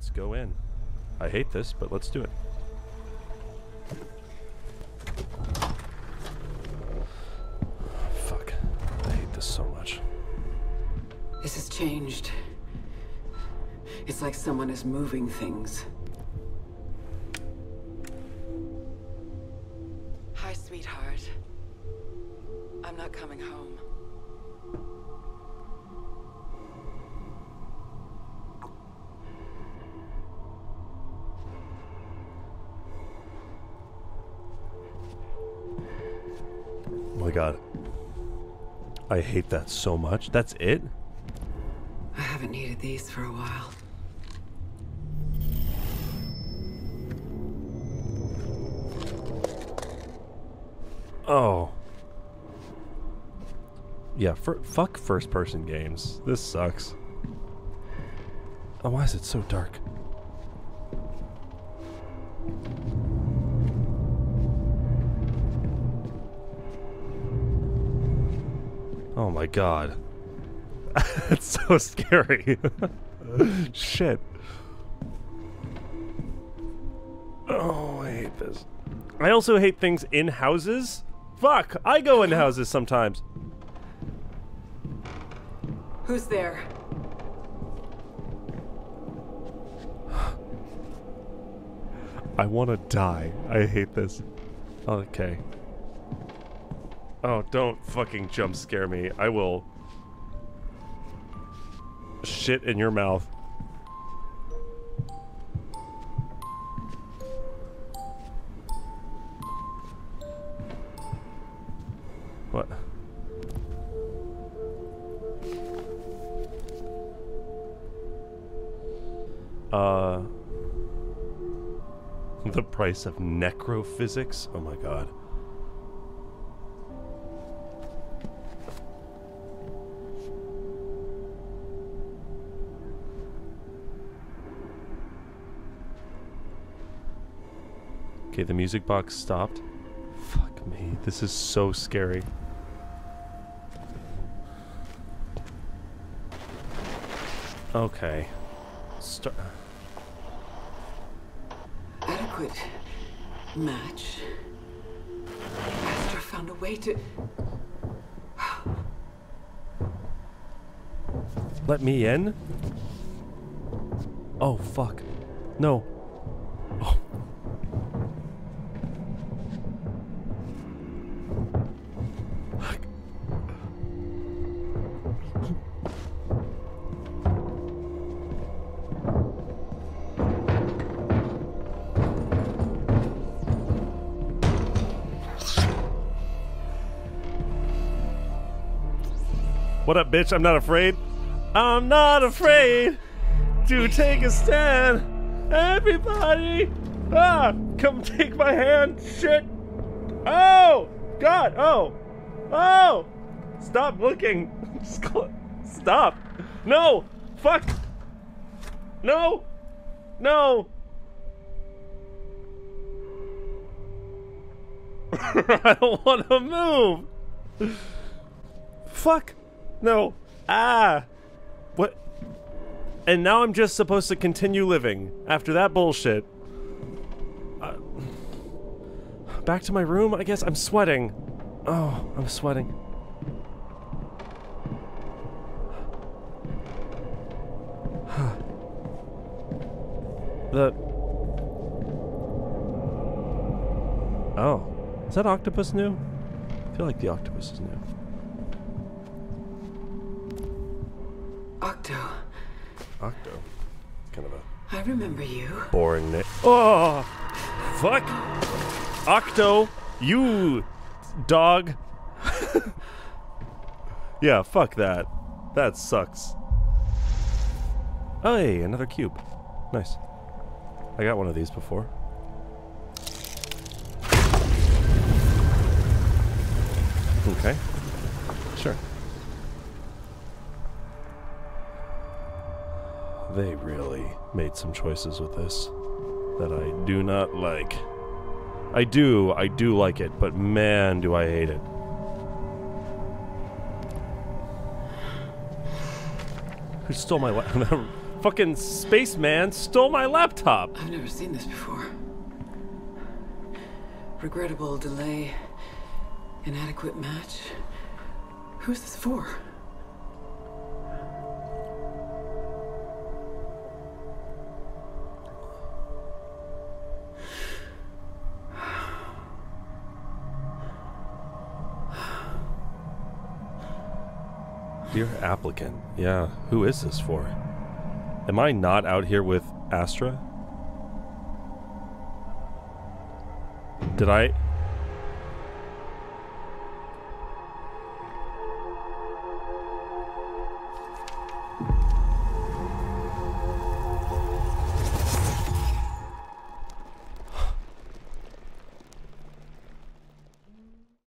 Let's go in. I hate this, but let's do it. Fuck. I hate this so much. This has changed. It's like someone is moving things. Hi, sweetheart. I'm not coming home. My god. I hate that so much. That's it? I haven't needed these for a while. Oh. Yeah, for, fuck first person games. This sucks. Oh, why is it so dark? Oh my god. It's so scary. Shit. Oh, I hate this. I also hate things in houses. Fuck, I go in houses sometimes. Who's there? I want to die. I hate this. Okay. Oh, don't fucking jump scare me. I will shit in your mouth. What? Uh the price of necrophysics? Oh my god. Okay, the music box stopped. Fuck me. This is so scary. Okay. Start. Adequate match. Astra found a way to. Let me in? Oh, fuck. No. What up, bitch? I'm not afraid. I'm not afraid to take a stand. Everybody, ah, come take my hand. Shit. Oh, God. Oh, oh. Stop looking. Stop. No. Fuck. No. No. I don't want to move. Fuck. No. Ah. What? And now I'm just supposed to continue living after that bullshit. Uh, back to my room, I guess. I'm sweating. Oh, I'm sweating. the. Oh. Is that octopus new? I feel like the octopus is new. Octo. Octo. Kind of a I remember you. boring name. Oh, fuck. Octo, you dog. yeah, fuck that. That sucks. Oh, hey, another cube. Nice. I got one of these before. Okay. They really made some choices with this that I do not like. I do, I do like it, but man, do I hate it. Who stole my la- Fucking spaceman stole my laptop. I've never seen this before. Regrettable delay. Inadequate match. Who's this for? Dear applicant, yeah, who is this for? Am I not out here with Astra? Did I